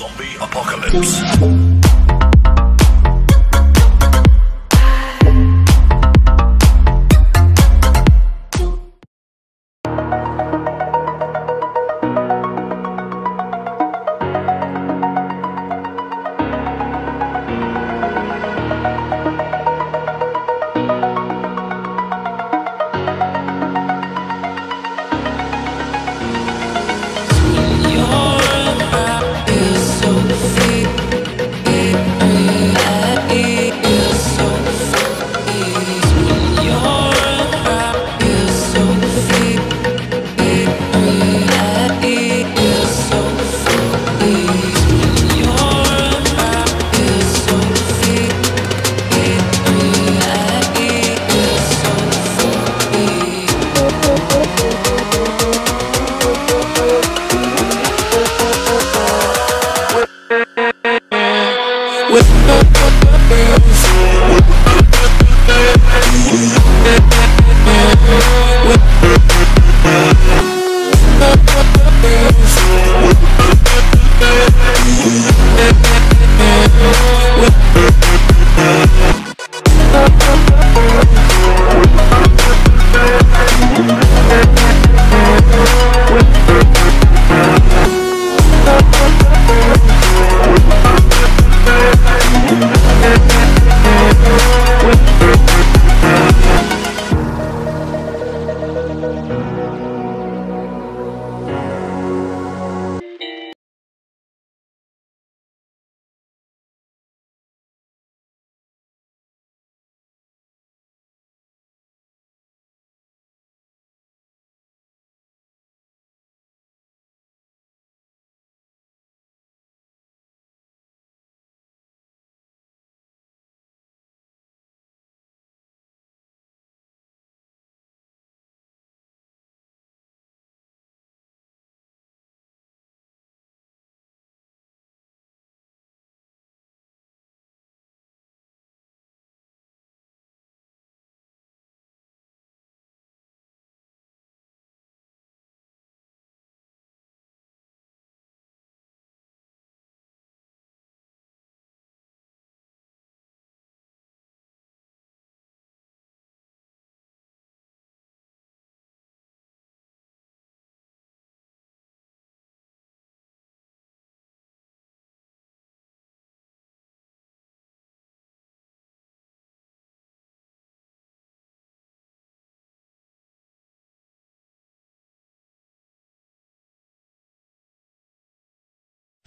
Zombie apocalypse. with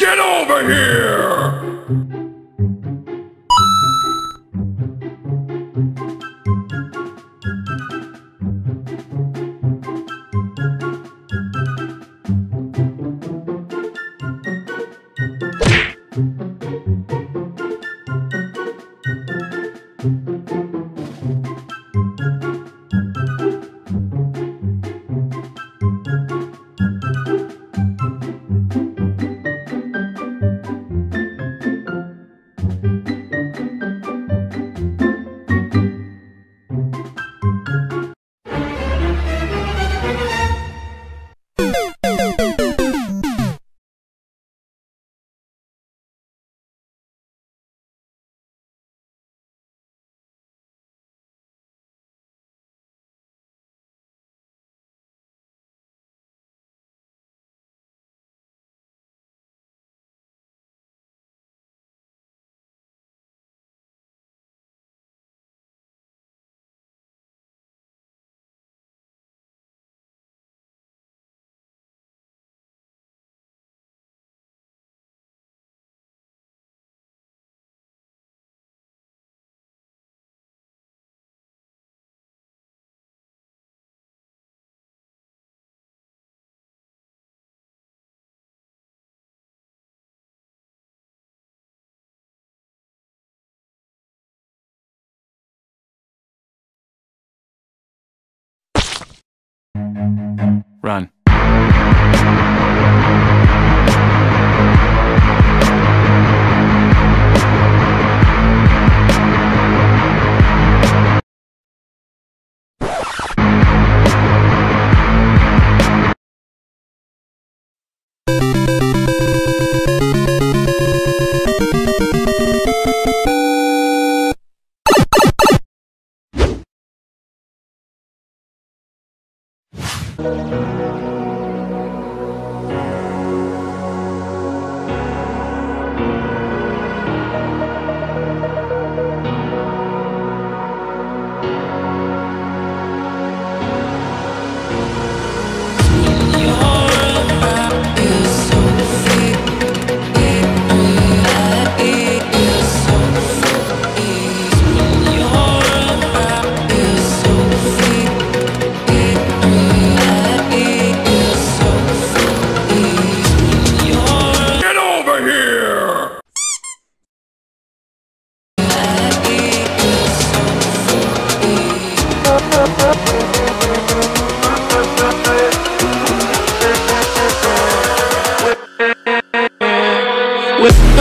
Get over here! Run. With